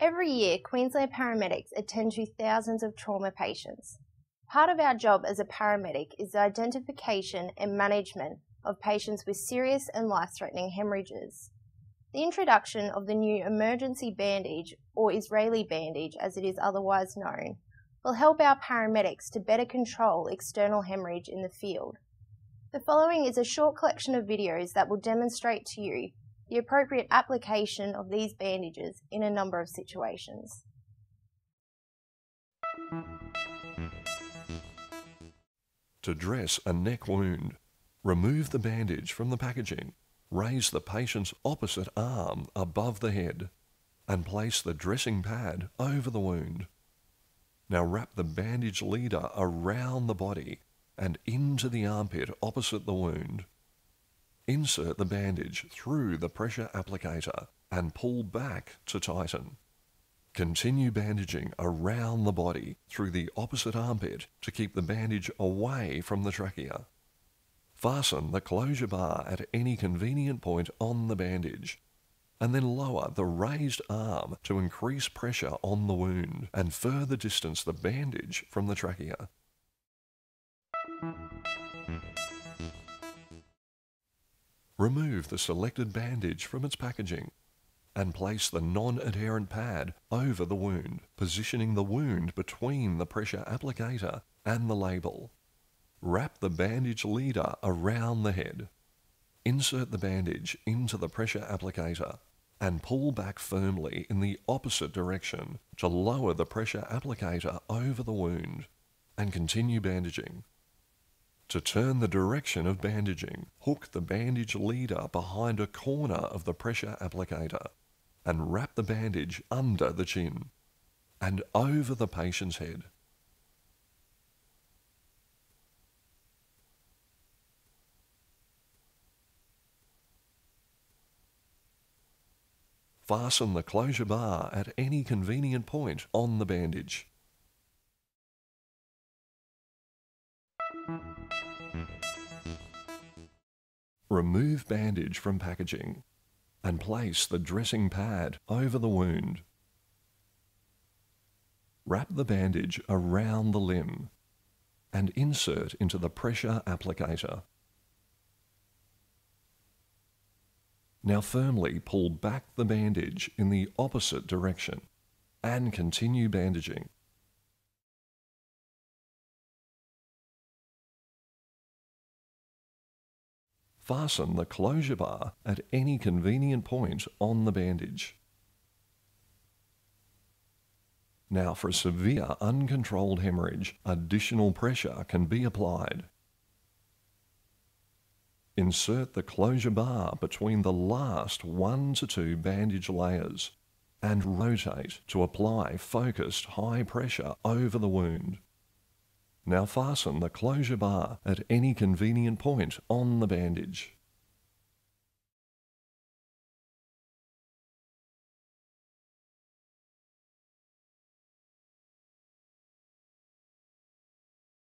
Every year, Queensland paramedics attend to thousands of trauma patients. Part of our job as a paramedic is the identification and management of patients with serious and life-threatening hemorrhages. The introduction of the new emergency bandage, or Israeli bandage as it is otherwise known, will help our paramedics to better control external hemorrhage in the field. The following is a short collection of videos that will demonstrate to you the appropriate application of these bandages in a number of situations. To dress a neck wound, remove the bandage from the packaging, raise the patient's opposite arm above the head, and place the dressing pad over the wound. Now wrap the bandage leader around the body and into the armpit opposite the wound. Insert the bandage through the pressure applicator and pull back to tighten. Continue bandaging around the body through the opposite armpit to keep the bandage away from the trachea. Fasten the closure bar at any convenient point on the bandage and then lower the raised arm to increase pressure on the wound and further distance the bandage from the trachea. Remove the selected bandage from its packaging and place the non-adherent pad over the wound, positioning the wound between the pressure applicator and the label. Wrap the bandage leader around the head. Insert the bandage into the pressure applicator and pull back firmly in the opposite direction to lower the pressure applicator over the wound and continue bandaging. To turn the direction of bandaging, hook the bandage leader behind a corner of the pressure applicator and wrap the bandage under the chin and over the patient's head. Fasten the closure bar at any convenient point on the bandage. Remove bandage from packaging and place the dressing pad over the wound. Wrap the bandage around the limb and insert into the pressure applicator. Now firmly pull back the bandage in the opposite direction and continue bandaging. Fasten the closure bar at any convenient point on the bandage. Now for severe uncontrolled hemorrhage, additional pressure can be applied. Insert the closure bar between the last one to two bandage layers and rotate to apply focused high pressure over the wound. Now fasten the closure bar at any convenient point on the bandage.